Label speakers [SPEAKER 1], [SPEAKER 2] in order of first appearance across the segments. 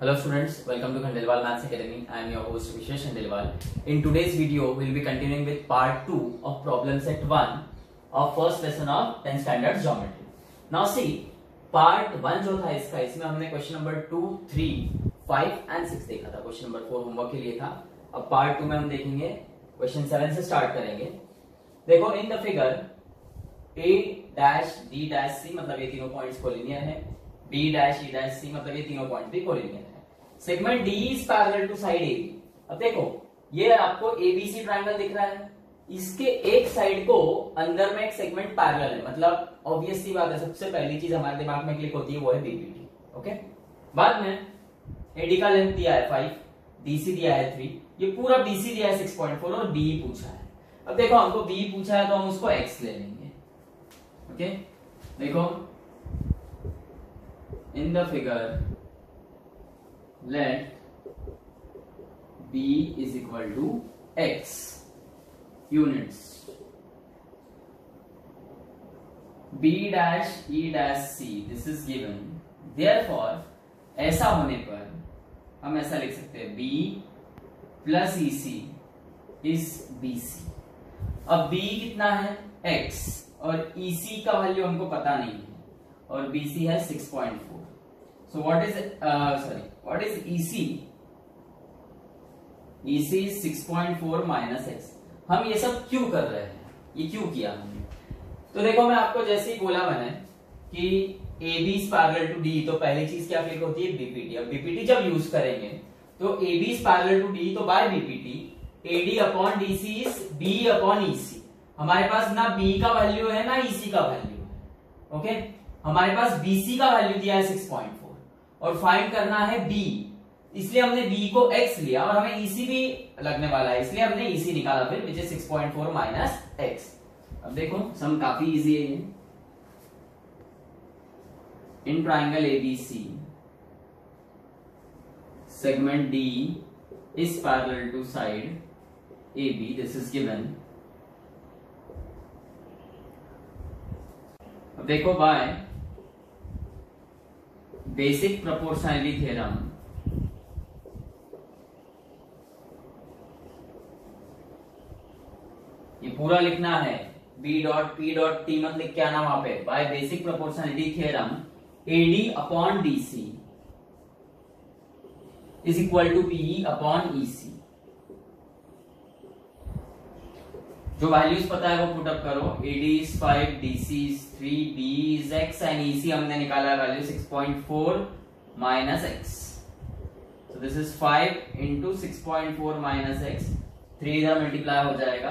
[SPEAKER 1] Hello students, welcome to Khandelwal Maths Academy. I am your host Vishesh Khandelwal. In today's video, we will be continuing with part 2 of problem set 1 of first lesson of 10 standard geometry. Now see, part 1 जो था इसका इसमें हमने question number 2, 3, 5 and 6 देखा था question number 4 homework के लिए था अब पार्ट 2 में हम देखेंगे क्वेश्चन 7 से स्टार्ट करेंगे देखो in the figure A dash D dash C मतलब ये तीनों पॉइंट्स कोलिनियर है B dash E dash C मतलब ये तीनों पॉइंट भी कोलिनियर है segment D is parallel to side A. अब देखो, ये आपको एबीसी ट्रायंगल दिख रहा है। इसके एक साइड को अंदर में एक सेगमेंट पैरेलल है। मतलब ऑब्वियस सी बात है, सबसे पहली चीज़ हमारे दिमाग में क्लिक होती है, वो है बीपीटी ओके बाद में एडी का लेंथ दिया है फाइव डीसी दिया है थ्री ये पूरा बीसी दिया है सिक्स पॉइंट फोर और बी पूछा है। अब देखो, हमको बी पूछा है तो हम उसको एक्स ले लेंगे ओके देखो in the figure let B is equal to X units B dash E dash C this is given there ऐसा होने पर हम ऐसा लिख सकते हैं B plus E C is B C अब बी कितना है? एक्स और ई सी का वैल्यू हमको पता नहीं है। और बी सी है six point four so what is sorry What is EC? EC is 6.4 minus x. हम ये सब क्यों कर रहे हैं? ये क्यों किया हमने? तो देखो, मैं आपको जैसे ही बोला मैंने कि A B parallel to D तो पहली चीज़ क्या क्लिक होती है? बीपीटी अब बीपीटी जब यूज़ करेंगे तो A B parallel to D तो by BPT AD upon DC is B upon EC हमारे पास ना बी का वैल्यू है, ना ईसी का वैल्यू है ओके हमारे पास BC का वैल्यू दिया है 6.4 और फाइंड करना है बी इसलिए हमने बी को एक्स लिया और हमें EC भी लगने वाला है। इसलिए हमने EC निकाला फिर विच इज़ 6.4 माइनस एक्स अब देखो सम काफ़ी इजी है in triangle ABC segment D is parallel to side AB this is given. अब देखो बाय बेसिक प्रोपोर्शनलिटी थ्योरम ये पूरा लिखना है। B dot P dot T मत लिख के आना वहाँ पे। By basic proportionality theorem AD upon DC is equal to PE upon EC जो वैल्यूज़ पता है वो पुटअप करो. AD is five DC is three B is X and EC हमने निकाला value six point four minus X so this is five into six point four minus X three इधर multiply हो जाएगा.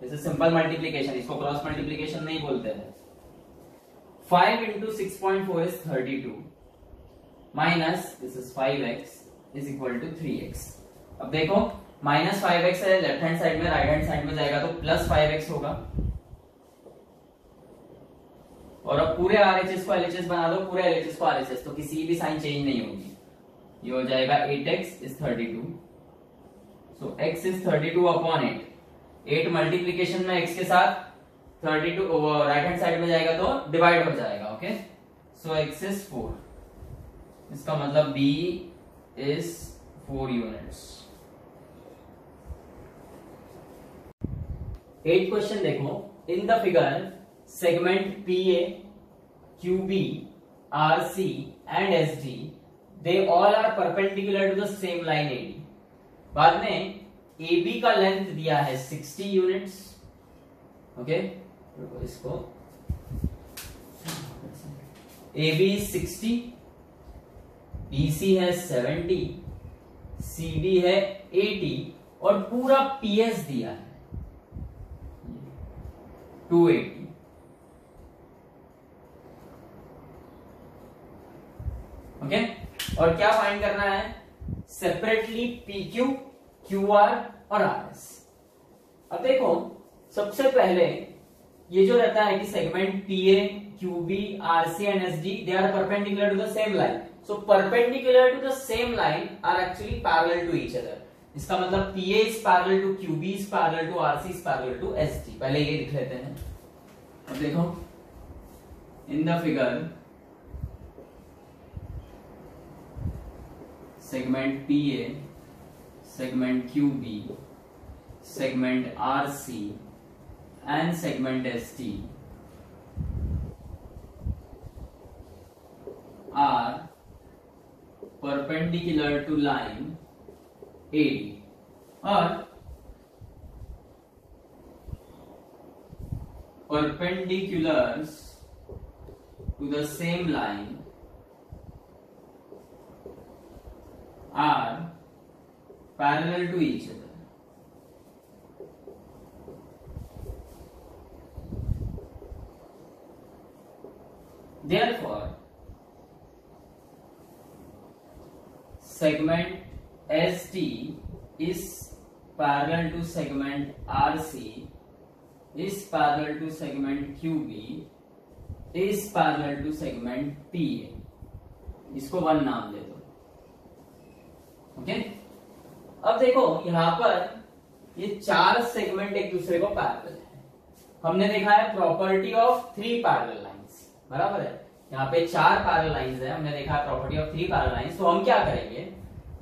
[SPEAKER 1] This is simple multiplication इसको cross multiplication नहीं बोलते हैं. Five into six point four is thirty two minus this is five X is equal to three X अब देखो minus five X है, लेफ़्ट हैंड साइड में, राइट हैंड साइड में जाएगा तो प्लस फाइव एक्स होगा। और अब पूरे आर एच एस को एल एच एस बना दो, पूरे एल एच एस को आर एच एस तो किसी भी साइन चेंज नहीं होगी। ये हो जाएगा eight X is thirty two. So X is thirty two upon eight. Eight multiplication में एक्स के साथ thirty two right hand side में जाएगा तो डिवाइड हो जाएगा, okay? So X is four इसका मतलब B is four units eight question देखो. In the figure segment P A Q B R C and S D they all are perpendicular to the same line A D बाद में ए B का length दिया है 60 units okay इसको A B sixty B C है 70 C D है 80 और पूरा पी एस दिया है. 280 ओके और क्या फाइंड करना है? Separately P Q Q R और आर एस अब देखो, सबसे पहले ये जो रहता है कि segment P A Q B R C and S D they are perpendicular to the same line so perpendicular to the same line are actually parallel to each other इसका मतलब P A is parallel to Q B is parallel to R C is parallel to S D पहले ये लिख लेते हैं। अब देखो। In the figure segment P A segment Q B segment R C and segment S T are perpendicular to line AD or perpendiculars to the same line are parallel to each other. Therefore, segment ST is parallel to segment RC is parallel to segment QB is to segment segment A इसको one नाम दे दो। Okay अब देखो, यहाँ पर ये चार segment एक दूसरे को पैरेलल है। हमने देखा है property of three parallel lines बराबर है? यहाँ पे चार पैरेलल लाइंस है, हमने देखा है property of three parallel lines तो हम क्या करेंगे?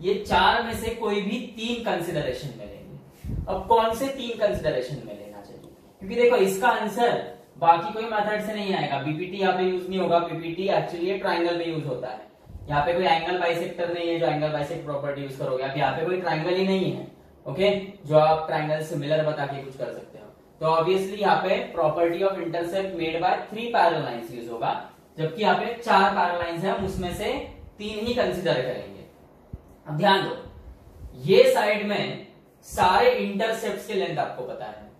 [SPEAKER 1] ये चार में से कोई भी तीन कंसिडरेशन में लेंगे। अब कौन से तीन कंसिडरेशन में लेना चाहिए? क्योंकि देखो, इसका आंसर बाकी कोई मेथड से नहीं आएगा। बीपीटी यहाँ पे यूज़ नहीं होगा। बीपीटी एक्चुअली ट्राइंगल में यूज़ होता है। यहाँ पे कोई एंगल बाइसेक्टर नहीं है जो एंगल बाइसेक्ट प्रॉपर्टी यूज़ करोगे। अब यहाँ पे कोई ट्राइंगल ही नहीं है। ओके जो आप ट्राइंगल सिमिलर बता के कुछ कर सकते हो। तो ऑब्वियसली यहाँ पे property of intercept made by three parallel lines use होगा। जबकि यहाँ पे चार पैरल लाइंस है, हम उसमें से तीन ही कंसिडर करेंगे। अब ध्यान दो ये साइड में सारे इंटरसेप्ट के लेंथ आपको पता है।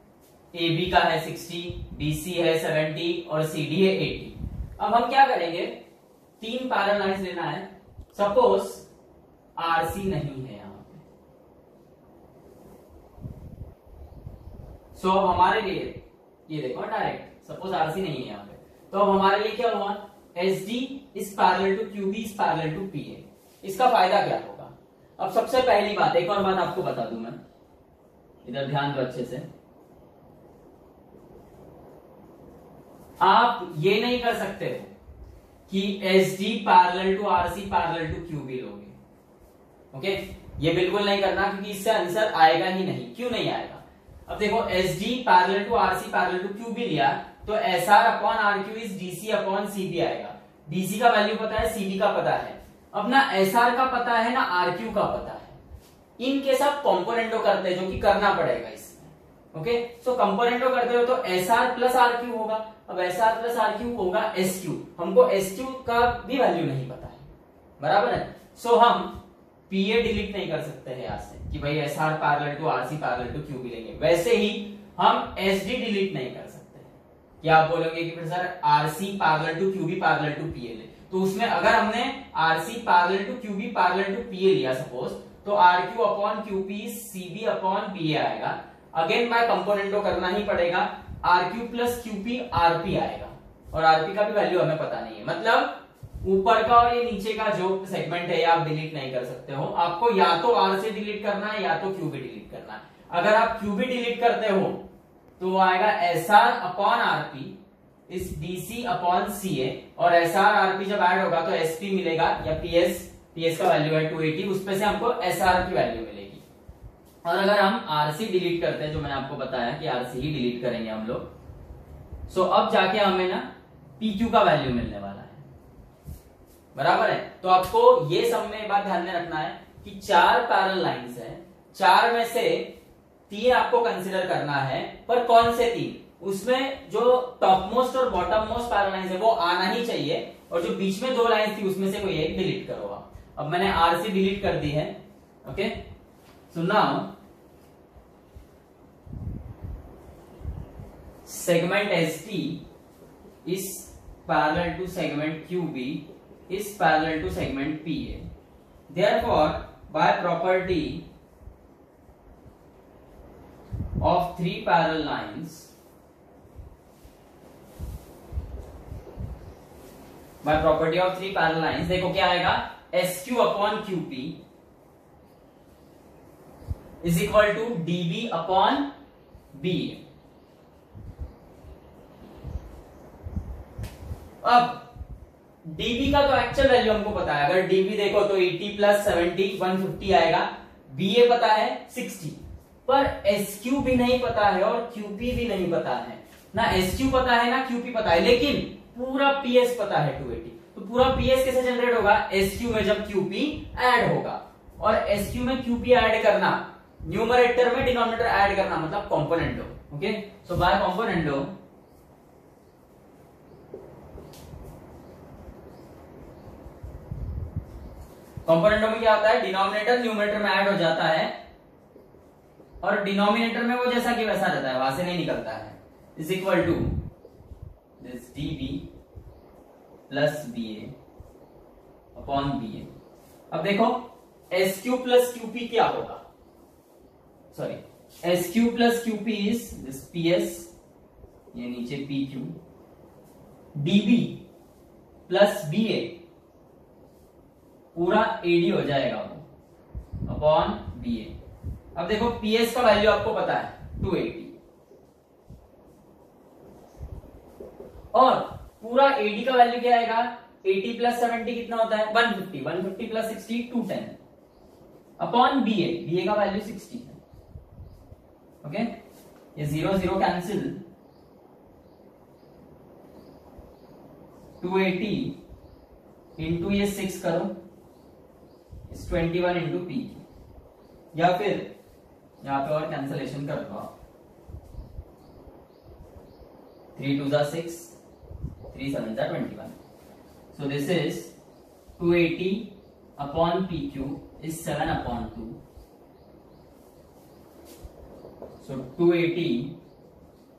[SPEAKER 1] ए बी का है 60, सी है 70 और सी डी है 80। अब हम क्या करेंगे? तीन पैरल लाइंस लेना है। सपोज़ आर सी नहीं है यहाँ पे। सो so, हमारे लिए ये देखो डायरेक्ट सपोज़ आर सी नहीं है यहाँ पे। तो अब हमारे लिए क्या हुआ? SD is parallel to QB is parallel to PA इसका फ़ायदा क्या? अब सबसे पहली बात, एक और बात आपको बता दूँ मैं। इधर ध्यान दो अच्छे से। आप ये नहीं कर सकते हो कि S D parallel to R C parallel to Q B लोगे। ओके ये बिल्कुल नहीं करना, क्योंकि इससे आंसर आएगा ही नहीं। क्यों नहीं आएगा? अब देखो S D parallel to R C parallel to Q B लिया तो S R upon R Q is DC upon C B आएगा। डीसी का वैल्यू पता है सीबी का पता है। अब ना एस आर का पता है, ना आर क्यू का पता है। इनके सब कॉम्पोनेंटो करते हैं, जो कि करना पड़ेगा इसमें। ओके सो कंपोनेंटो करते हो तो S R plus R Q होगा। अब S R plus R Q होगा एस क्यू हमको एस क्यू का भी वैल्यू नहीं पता है। बराबर है? सो हम पीए डिलीट नहीं कर सकते हैं यहाँ से कि भाई S R parallel to R C parallel to Q भी लेंगे। वैसे ही हम एस डी डिलीट नहीं कर सकते। क्या आप बोलोगे कि फिर sir R C parallel to Q B parallel to PA ले? तो उसमें अगर हमने R C parallel to Q B parallel to PA लिया सपोज़ तो R Q upon Q P C B upon PA आएगा। अगेन बाय कंपोनेंटो करना ही पड़ेगा। R Q plus Q P RP आएगा। और आरपी का भी वैल्यू हमें पता नहीं है। मतलब ऊपर का और ये नीचे का जो सेगमेंट है, ये आप डिलीट नहीं कर सकते हो। आपको या तो आर से डिलीट करना है, या तो क्यू भी डिलीट करना है। अगर आप क्यू भी डिलीट करते हो तो आएगा S R upon RP is DC upon C A और एस आर आरपी जब एड होगा तो एस पी मिलेगा या पीएस पीएस का वैल्यू है टू एटी उसपे से हमको एस आर की वैल्यू मिलेगी। और अगर हम आरसी डिलीट करते हैं, जो मैंने आपको बताया कि आरसी ही डिलीट करेंगे हम लोग सो अब जाके हमें ना पी क्यू का वैल्यू मिलने वाला है। बराबर है? तो आपको ये सब में बात ध्यान में रखना है कि चार पैरल लाइंस है। चार में से तीन आपको कंसिडर करना है, पर कौन से तीन? उसमें जो टॉप मोस्ट और बॉटम मोस्ट पैरा लाइन है, वो आना ही चाहिए। और जो बीच में दो लाइन थी, उसमें से कोई एक डिलीट करो अब मैंने आर आरसी डिलीट कर दी है ओके सुनना segment S T is parallel to segment Q B is parallel to segment P A therefore by property of three parallel lines by property of three parallel lines, देखो क्या आएगा? SQ upon QP is equal to DB upon B अब DB का तो actual value हमको पता है। अगर डीबी देखो तो 80 प्लस सेवेंटी वन फिफ्टी आएगा। बीए पता है 60 पर एसक्यू भी नहीं पता है और क्यूपी भी नहीं पता है। ना एसक्यू पता है ना क्यूपी पता है। लेकिन पूरा पीएस पता है 280 तो पूरा पीएस कैसे जनरेट होगा? एसक्यू में जब क्यूपी ऐड होगा। और एसक्यू में क्यूपी ऐड करना न्यूमरेटर में डिनोमिनेटर ऐड करना मतलब कॉम्पोनेंटो ओके सो बाय कॉम्पोनेंटो कॉम्पोनेंटो में क्या होता है? डिनोमिनेटर न्यूमरेटर में ऐड हो जाता है। और डिनोमिनेटर में वो जैसा कि वैसा रहता है, वहाँ से नहीं निकलता है। Is equal to this D B plus B A upon B A अब देखो एस क्यू प्लस क्यूपी क्या होगा? Sorry S Q plus QP is this P S ये नीचे P Q DB plus B A पूरा AD हो जाएगा वो अपॉन बी ए अब देखो पीएस का वैल्यू आपको पता है टू 280 और पूरा एडी का वैल्यू क्या आएगा? एटी प्लस सेवेंटी कितना होता है? 150 150 plus 60 210 upon B A B A का वैल्यू 60 है. ओके ये zero zero cancel 280 eighty into ये सिक्स करो. इस 21 वन इंटू पी या फिर यहाँ पे और कैंसलेशन कर दो थ्री टू जा सिक्स थ्री सेवन जा twenty one so this is two eighty upon P Q is seven upon two so two eighty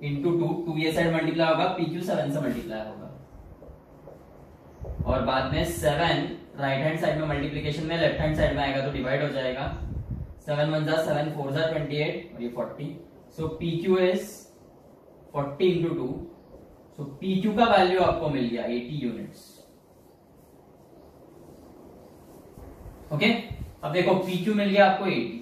[SPEAKER 1] into two two ये साइड मल्टीप्लाई होगा पी क्यू सेवन से multiply होगा. और बाद में seven right hand side में multiplication में left hand side में आएगा तो डिवाइड हो जाएगा. सेवन वन जा सेवन फोर जा ट्वेंटी एट और ये forty so P Q is forty into two so P Q का वैल्यू आपको मिल गया एटी यूनिट्स ओके अब देखो पी क्यू मिल गया आपको एटी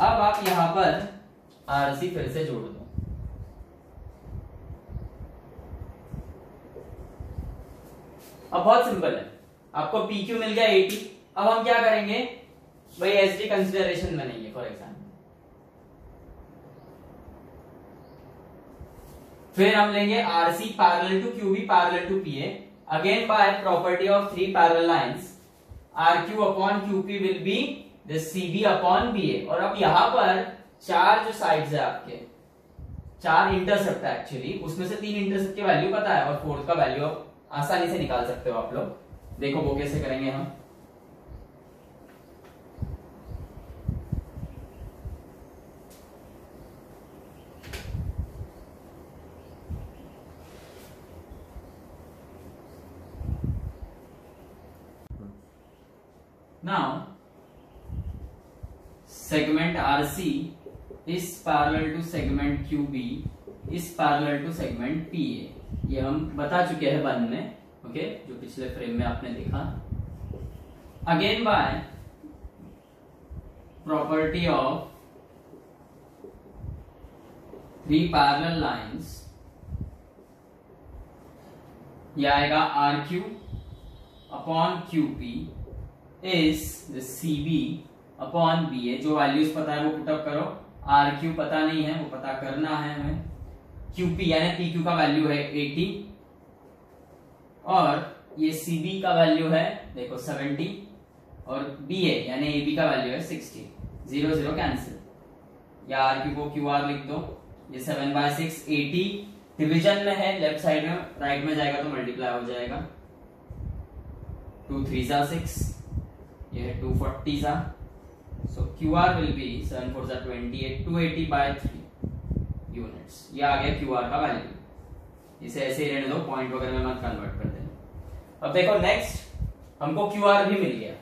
[SPEAKER 1] अब आप यहाँ पर आरसी फिर से जोड़ दो. अब बहुत सिंपल है. आपको पी क्यू मिल गया एटी अब हम क्या करेंगे? भाई एस डी कंसिडरेशन में नहीं है फॉर एग्ज़ाम्पल फिर हम लेंगे RC parallel to Q B parallel to P A again by property of three parallel lines R Q upon Q P will be this C B upon B A और अब यहाँ पर चार जो sides है आपके, चार इंटरसेप्ट है एक्चुअली उसमें से तीन इंटरसेप्ट की वैल्यू पता है और फोर्थ का वैल्यू आसानी से निकाल सकते हो आप लोग। देखो वो कैसे करेंगे हम now segment RC is parallel to segment QB is parallel to segment PA ये हम बता चुके हैं वन में ओके जो पिछले फ्रेम में आपने देखा। Again by property of three parallel lines ये आएगा R Q upon Q P is C B upon B A जो वैल्यूज़ पता है वो पुटअप करो। आर क्यू पता नहीं है, वो पता करना है हमें। क्यूपी यानी पी क्यू का वैल्यू है 80 और ये सी बी का वैल्यू है, देखो 70 और बी ए यानी ए बी का वैल्यू है 60 ज़ीरो ज़ीरो कैंसिल या आर क्यू को क्यू आर लिख दो। ये seven by six eighty division में है लेफ़्ट साइड में राइट में जाएगा तो मल्टीप्लाई हो जाएगा। टू थ्री सा सिक्स ये है टू फोर्टी सा सेवन फोर सा twenty eight two eighty by three units ये आ गया क्यू आर का वैल्यू इसे ऐसे ही रहने दो पॉइंट वगैरह में मत कन्वर्ट कर देना। अब देखो नेक्स्ट हमको आर भी मिल गया।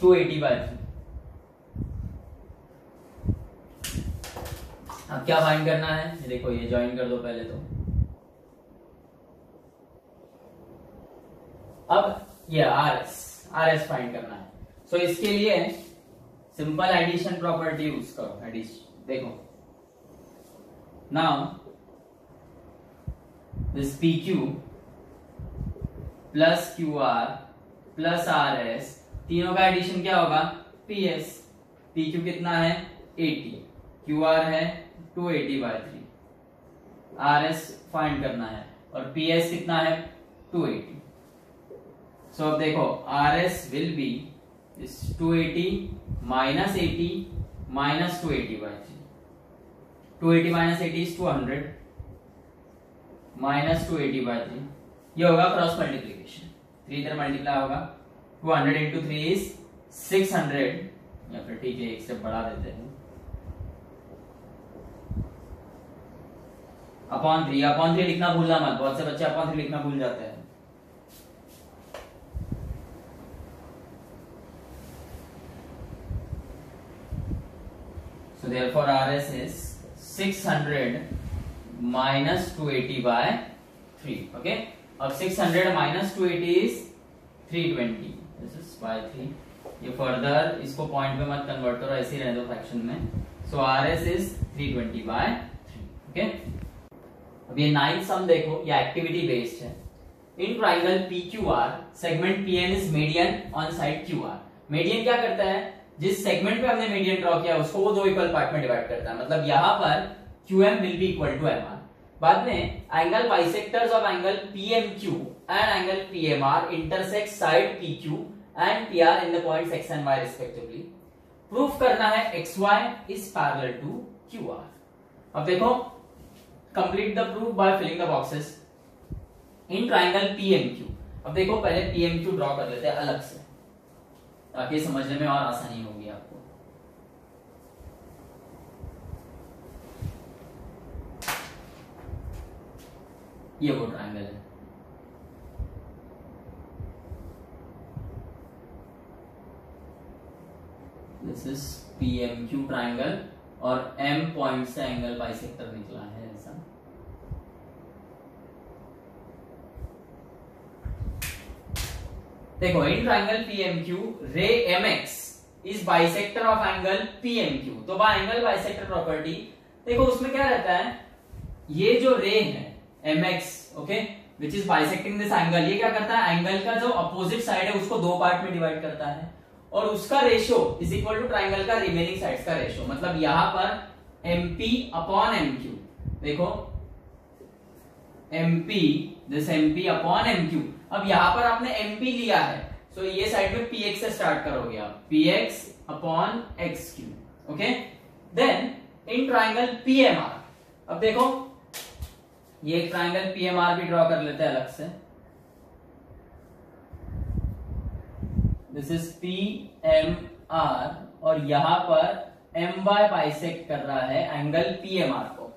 [SPEAKER 1] टू एटी बाय अब क्या फाइंड करना है? देखो, ये ज्वाइन कर दो पहले तो। अब ये R S R S find करना है। सो so, इसके लिए सिंपल एडिशन प्रॉपर्टी यूज़ करो एडिशन देखो। Now this P Q plus Q R plus R S तीनों का एडिशन क्या होगा? पी एस पी क्यू कितना है? एटी क्यू आर है two eighty by three R S find करना है और पी एस कितना है? टू एटी सो अब देखो R S will be two eighty minus eighty minus two eighty by three two eighty minus eighty is two hundred minus two eighty by three ये होगा cross multiplication three इधर multiply होगा. Two hundred into three is six hundred या फिर ठीक है, एक step बढ़ा देते हैं। अपॉन थ्री अपॉन थ्री लिखना भूलना मत। बहुत से बच्चे अपॉन थ्री लिखना भूल जाते हैं। Therefore, RS is 600 minus 280 by 3. Okay. अब 600 minus 280 is 320. This is by 3. ये फर्दर इसको पॉइंट में मत कन्वर्ट करो, ऐसे ही रहने दो फ्रैक्शन में so R S is 320 by 3 okay अब ये नाइन्थ सम देखो, ये एक्टिविटी बेस्ड है in triangle P Q R segment P N is median on side Q R median क्या करता है जिस सेगमेंट पे हमने मीडियन ड्रॉ किया, उसको वो दो इक्वल पार्ट में डिवाइड करता है। मतलब यहाँ पर Q M will be equal to M R बाद में angle bisectors of angle P M Q and angle P M R intersect side P Q and P R in the point X and Y respectively proof करना है X Y is parallel to Q R अब देखो complete the proof by filling the boxes in triangle P M Q अब देखो, पहले P M Q draw कर लेते हैं, अलग से। ताकि समझने में और आसानी होगी आपको। ये वो ट्राइंगल है। This is P M Q triangle और एम पॉइंट से एंगल बाइसेक्टर निकला है ऐसा। देखो, in triangle PMQ ray M X is bisector of angle PMQ तो बाय एंगल बाइसेक्टर प्रॉपर्टी देखो, उसमें क्या रहता है? ये जो रे है M X okay which is bisecting this angle ये क्या करता है? एंगल का जो अपोजिट साइड है, उसको दो पार्ट में डिवाइड करता है। और उसका ratio is equal to triangle का रिमेनिंग साइड्स का रेशियो मतलब यहाँ पर एमपी अपॉन एमक्यू देखो MP this MP upon MQ अब यहाँ पर आपने एमपी लिया है सो ये साइड में पीएक्स से स्टार्ट करोगे आप। PX upon X Q okay then in triangle PMR अब देखो, ये एक ट्राइंगल पीएमआर भी ड्रॉ कर लेते हैं अलग से। This is P M R और यहाँ पर एम बाय बाइसेक्ट कर रहा है एंगल पीएमआर को।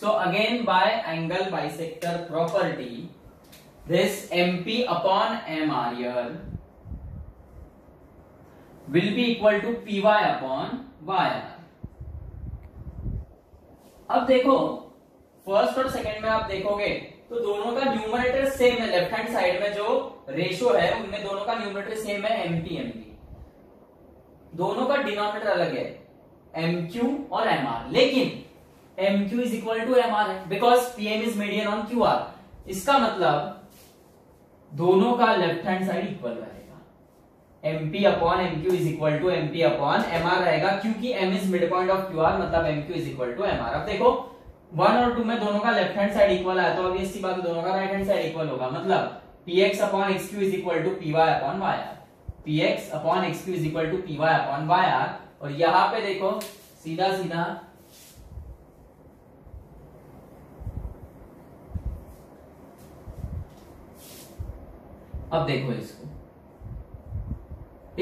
[SPEAKER 1] So again by angle bisector property this MP upon MR here will be equal to PY upon YR. अब देखो फ़र्स्ट और सेकंड में आप देखोगे तो दोनों का न्यूमरेटर सेम है लेफ़्ट हैंड साइड में जो रेशियो है, उनमें दोनों का न्यूमरेटर सेम है एमपी एमपी दोनों का डिनोमिनेटर अलग है एमक्यू और एमआर लेकिन MQ is equal to MR है because PM is median on Q R इसका मतलब दोनों का लेफ़्ट हैंड साइड इक्वल रहेगा। MP upon M Q is equal to MP upon M R रहेगा, क्योंकि M is mid point of Q R मतलब M Q is equal to M R अब देखो वन और टू में दोनों का लेफ़्ट हैंड साइड इक्वल है तो अब इसी बात दोनों का राइट हैंड साइड इक्वल होगा। मतलब P X upon X Q is equal to P Y upon Y R P X upon X Q is equal to P Y upon Y R और यहाँ पे देखो सीधा सीधा अब देखो इसको।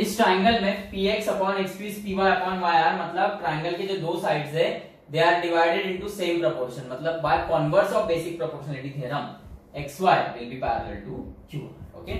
[SPEAKER 1] इस ट्राइंगल में P X upon X P P Y upon Y R मतलब ट्राइंगल के जो दो साइड है they are divided into same proportion मतलब by converse of basic proportionality theorem Y will be parallel to Q okay